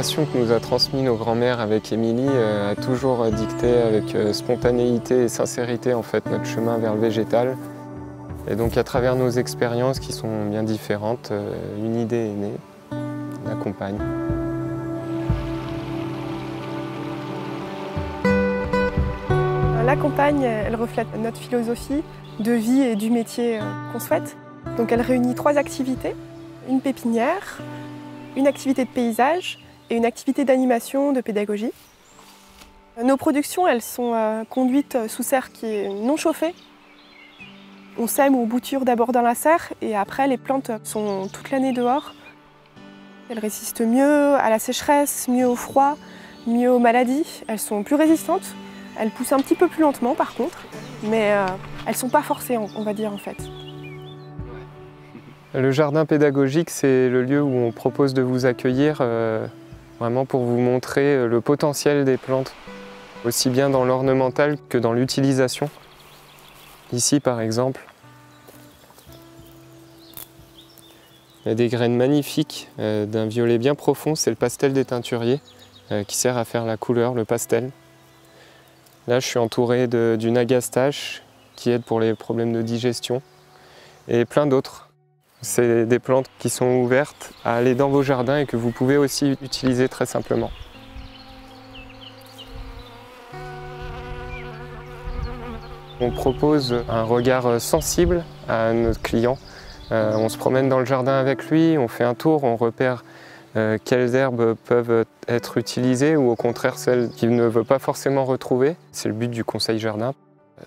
passion que nous a transmis nos grands-mères avec Émilie a toujours dicté avec spontanéité et sincérité en fait notre chemin vers le végétal. Et donc à travers nos expériences qui sont bien différentes, une idée est née, la compagne. La campagne, elle reflète notre philosophie de vie et du métier euh, qu'on souhaite. Donc elle réunit trois activités, une pépinière, une activité de paysage et une activité d'animation, de pédagogie. Nos productions, elles sont euh, conduites sous serre qui est non chauffée. On sème ou bouture d'abord dans la serre et après les plantes sont toute l'année dehors. Elles résistent mieux à la sécheresse, mieux au froid, mieux aux maladies. Elles sont plus résistantes. Elles poussent un petit peu plus lentement par contre, mais euh, elles ne sont pas forcées, on va dire en fait. Le jardin pédagogique, c'est le lieu où on propose de vous accueillir euh, vraiment pour vous montrer euh, le potentiel des plantes, aussi bien dans l'ornemental que dans l'utilisation. Ici par exemple, il y a des graines magnifiques d'un violet bien profond, c'est le pastel des teinturiers qui sert à faire la couleur, le pastel. Là, je suis entouré d'une agastache qui aide pour les problèmes de digestion et plein d'autres. C'est des plantes qui sont ouvertes à aller dans vos jardins et que vous pouvez aussi utiliser très simplement. On propose un regard sensible à notre client. Euh, on se promène dans le jardin avec lui, on fait un tour, on repère euh, quelles herbes peuvent être utilisées ou au contraire celles qu'il ne veut pas forcément retrouver. C'est le but du conseil jardin.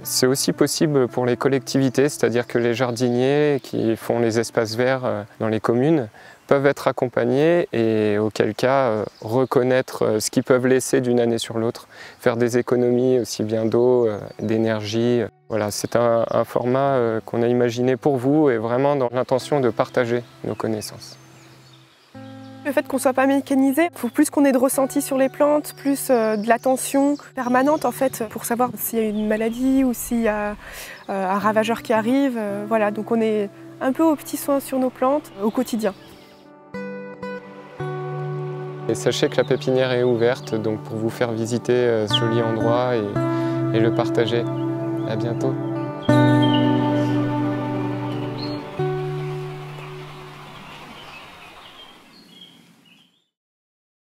C'est aussi possible pour les collectivités, c'est-à-dire que les jardiniers qui font les espaces verts euh, dans les communes peuvent être accompagnés et auquel cas euh, reconnaître ce qu'ils peuvent laisser d'une année sur l'autre, faire des économies aussi bien d'eau, d'énergie. Voilà, c'est un format qu'on a imaginé pour vous et vraiment dans l'intention de partager nos connaissances. Fait qu'on soit pas mécanisé, faut plus qu'on ait de ressenti sur les plantes, plus euh, de l'attention permanente en fait pour savoir s'il y a une maladie ou s'il y a euh, un ravageur qui arrive. Euh, voilà, donc on est un peu aux petits soins sur nos plantes au quotidien. Et sachez que la pépinière est ouverte donc pour vous faire visiter ce joli endroit et, et le partager. À bientôt.